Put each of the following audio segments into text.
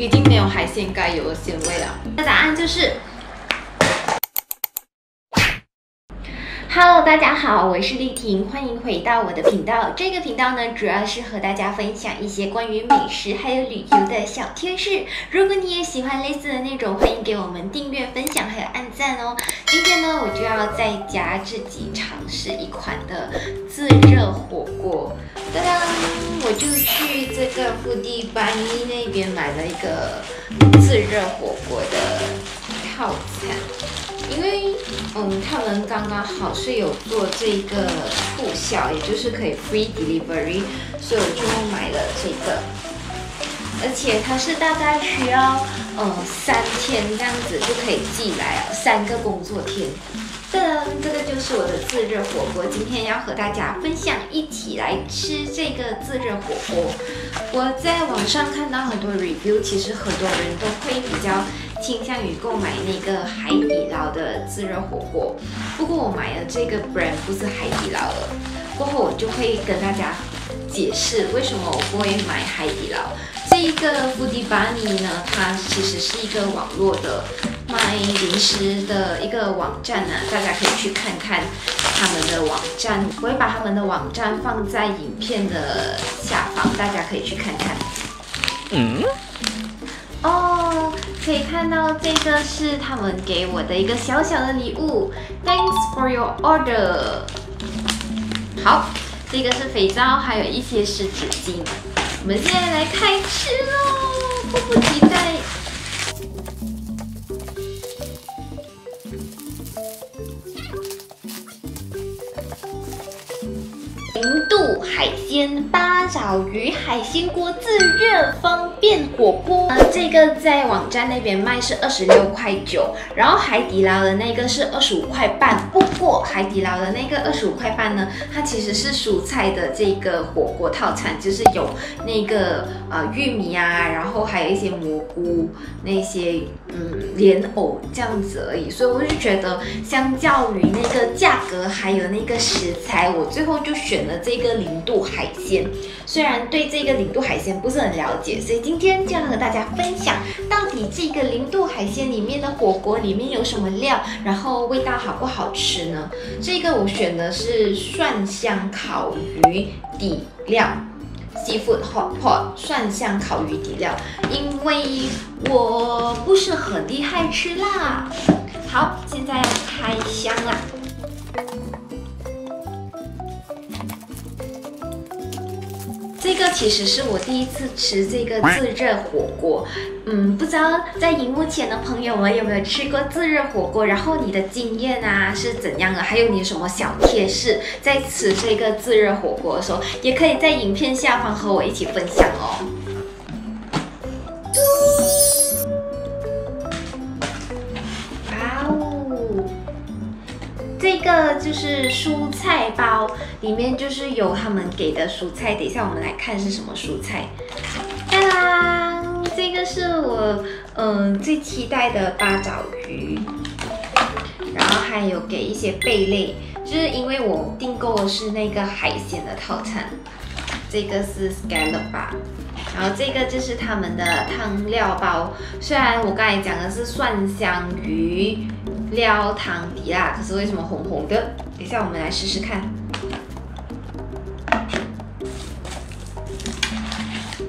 已经没有海鲜该有的鲜味了。那答案就是。Hello，大家好，我是丽婷，欢迎回到我的频道。这个频道呢，主要是和大家分享一些关于美食还有旅游的小贴士。如果你也喜欢类似的那种，欢迎给我们订阅、分享还有按赞哦。今天呢，我就要在家自己尝试一款的自热火锅。当当，我就去这个富地班尼那边买了一个自热火锅的套餐。因为嗯，他们刚刚好是有做这个促销，也就是可以 free delivery，所以我就买了这个，而且它是大概需要嗯三天这样子就可以寄来哦，三个工作天。噔，这个就是我的自热火锅，今天要和大家分享，一起来吃这个自热火锅。我在网上看到很多 review，其实很多人都会比较。倾向于购买那个海底捞的自热火锅，不过我买的这个 brand 不是海底捞了。过后我就会跟大家解释为什么我不会买海底捞。这一个 Foodie Bunny 呢，它其实是一个网络的卖零食的一个网站呢，大家可以去看看他们的网站。我会把他们的网站放在影片的下方，大家可以去看看。嗯。哦，可以看到这个是他们给我的一个小小的礼物，Thanks for your order。好，这个是肥皂，还有一些湿纸巾。我们现在来开吃喽，迫不及待。零度海鲜八爪鱼海鲜锅自热方变火锅，呃，这个在网站那边卖是二十六块九，然后海底捞的那个是二十五块半。不过海底捞的那个二十五块半呢，它其实是蔬菜的这个火锅套餐，就是有那个呃玉米啊，然后还有一些蘑菇那些嗯莲藕这样子而已。所以我就觉得，相较于那个价格还有那个食材，我最后就选了。这个零度海鲜，虽然对这个零度海鲜不是很了解，所以今天就要和大家分享，到底这个零度海鲜里面的火锅里面有什么料，然后味道好不好吃呢？这个我选的是蒜香烤鱼底料，seafood hot pot 蒜香烤鱼底料，因为我不是很厉害吃辣。好，现在要开箱啦。这个其实是我第一次吃这个自热火锅，嗯，不知道在荧幕前的朋友们有没有吃过自热火锅？然后你的经验啊是怎样的？还有你什么小贴士，在吃这个自热火锅的时候，也可以在影片下方和我一起分享哦。这个就是蔬菜包，里面就是有他们给的蔬菜。等一下我们来看是什么蔬菜。当当，这个是我嗯最期待的八爪鱼，然后还有给一些贝类，就是因为我订购的是那个海鲜的套餐。这个是 scallop 吧，然后这个就是他们的汤料包。虽然我刚才讲的是蒜香鱼。料汤底啦，可是为什么红红的？等一下我们来试试看。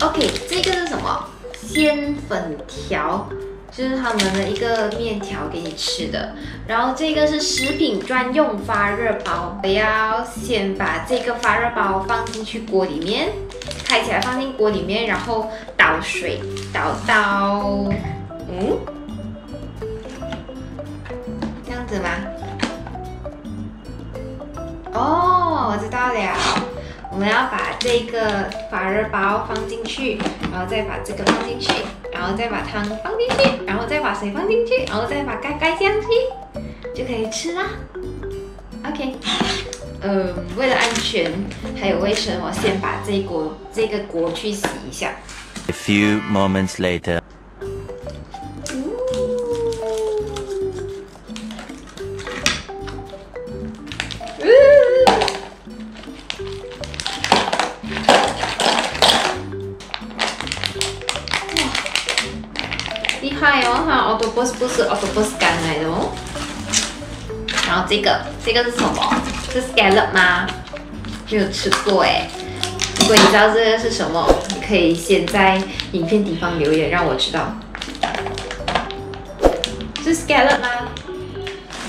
OK，这个是什么？鲜粉条，就是他们的一个面条给你吃的。然后这个是食品专用发热包，我要先把这个发热包放进去锅里面，开起来放进锅里面，然后倒水，倒到，嗯。这样子吗？哦，我们要把这个发热包放进去，然后再把这个放进去，然后再把汤放进去，然后再把水放进去，然后再把盖盖上去，就可以吃啦。OK，嗯，为了安全还有卫生，我先把这锅这个锅去洗一下。A few moments later. 是 octopus 干来的哦。然后这个，这个是什么？是 scallop 吗？没有吃过哎。如果你知道这个是什么，你可以先在影片底方留言让我知道。是 scallop 吗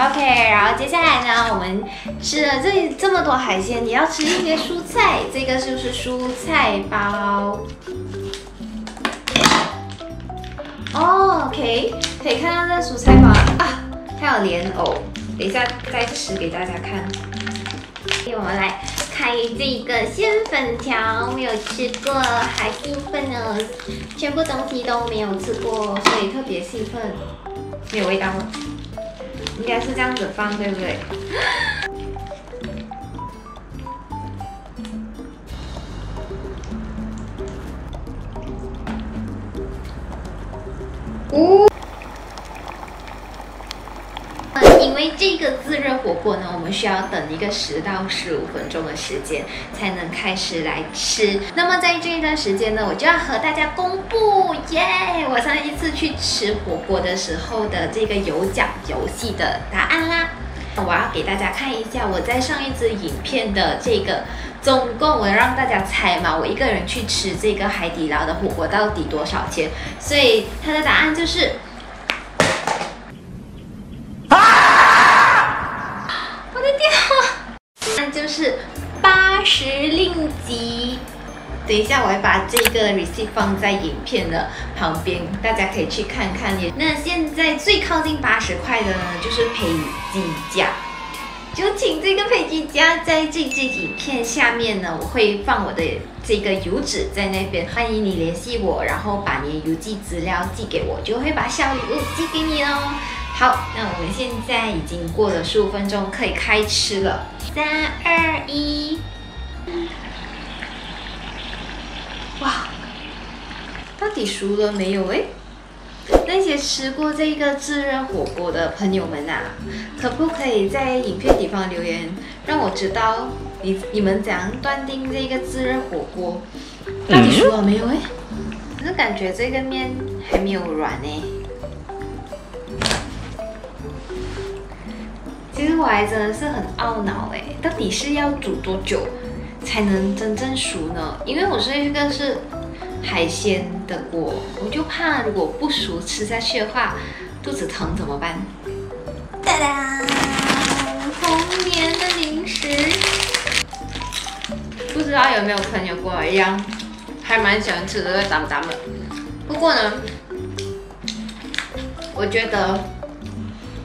？OK，然后接下来呢，我们吃了这这么多海鲜，你要吃一些蔬菜，这个就是蔬菜包。哦，OK，可以看到这蔬菜包啊，它有莲藕。等一下再吃给大家看。给我们来开这个鲜粉条，没有吃过，还兴奋呢。全部东西都没有吃过，所以特别兴奋。没有味道吗？应该是这样子放，对不对？哦。因为这个自热火锅呢，我们需要等一个十到十五分钟的时间才能开始来吃。那么在这一段时间呢，我就要和大家公布耶，我上一次去吃火锅的时候的这个有奖游戏的答案啦。我要给大家看一下我在上一支影片的这个，总共我让大家猜嘛，我一个人去吃这个海底捞的火锅到底多少钱？所以它的答案就是。就是八十令吉。等一下，我会把这个 receipt 放在影片的旁边，大家可以去看看。那现在最靠近八十块的呢，就是裴吉家。就请这个裴吉家在这支影片下面呢，我会放我的这个邮址在那边，欢迎你联系我，然后把你的邮寄资料寄给我，就会把小礼物寄给你哦。好，那我们现在已经过了十五分钟，可以开吃了。三二一，哇，到底熟了没有？哎，那些吃过这个炙热火锅的朋友们啊，可不可以在影片底方留言，让我知道你你们怎样断定这个炙热火锅到底熟了没有？哎，可是感觉这个面还没有软呢。其实我还真的是很懊恼哎，到底是要煮多久才能真正熟呢？因为我是一个是海鲜的锅，我就怕如果不熟吃下去的话，肚子疼怎么办？哒哒，童年的零食，不知道有没有朋友跟我一样，还蛮喜欢吃这个当当的。不过呢，我觉得。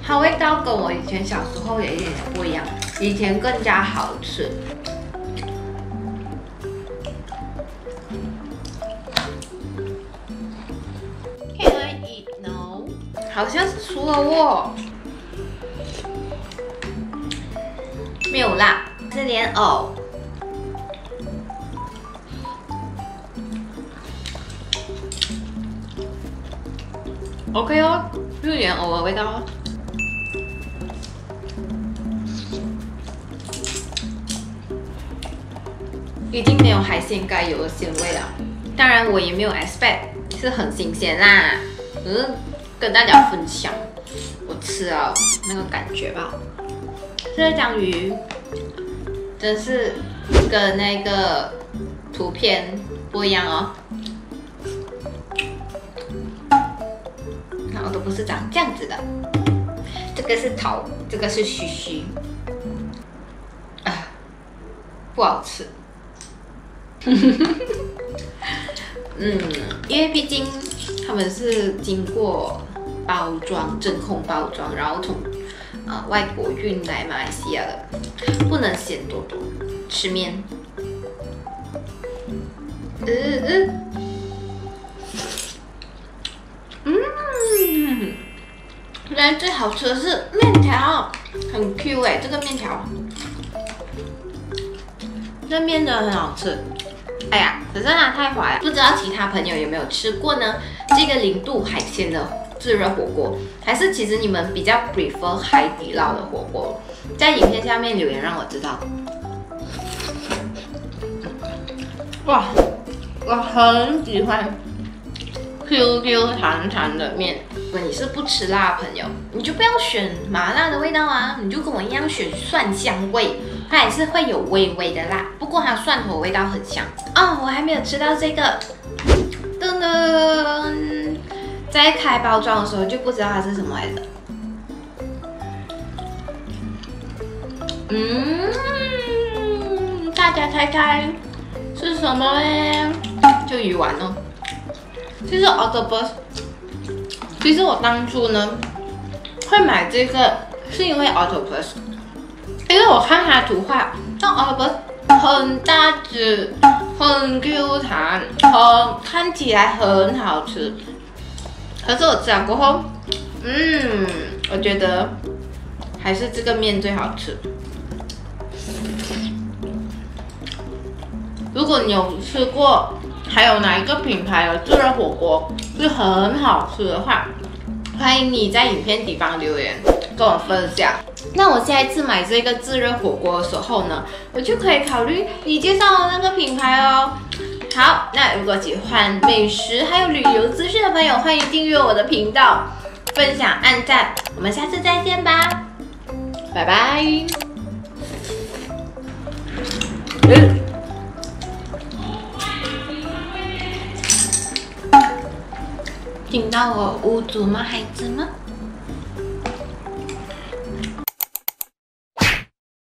它味道跟我以前小时候也有点不一样，以前更加好吃。好像是除了我，没有辣，是莲藕。OK 哦，是莲藕的味道。已经没有海鲜该有的鲜味了，当然我也没有 expect 是很新鲜啦，嗯跟大家分享我吃了那个感觉吧。这章鱼真是跟那个图片不一样哦，然后都不是长这样子的，这个是头，这个是须须，啊，不好吃。嗯，因为毕竟他们是经过包装、真空包装，然后从呃外国运来马来西亚的，不能咸多多。吃面，嗯嗯嗯，原来最好吃的是面条，很 Q 哎，这个面条，这面的很好吃。哎呀，可是它太滑了，不知道其他朋友有没有吃过呢？这个零度海鲜的炙热火锅，还是其实你们比较 prefer 海底捞的火锅？在影片下面留言让我知道。哇，我很喜欢 Q Q 弹弹的面。如果你是不吃辣的朋友，你就不要选麻辣的味道啊，你就跟我一样选蒜香味，它也是会有微微的辣，不过它蒜头味道很香哦。我还没有吃到这个，噔噔，在开包装的时候就不知道它是什么来的。嗯，大家猜猜是什么嘞？就鱼丸哦。其实 octopus，其实我当初呢会买这个是因为 octopus，因为我看它图画，那 octopus 很大只，很 Q 弹，很看起来很好吃。可是我吃完过后，嗯，我觉得还是这个面最好吃。如果你有吃过，还有哪一个品牌的自热火锅是很好吃的话，欢迎你在影片底方留言跟我分享。那我下一次买这个自热火锅的时候呢，我就可以考虑你介绍的那个品牌哦。好，那如果喜欢美食还有旅游资讯的朋友，欢迎订阅我的频道，分享、按赞。我们下次再见吧，拜拜。听到我屋主吗，孩子们？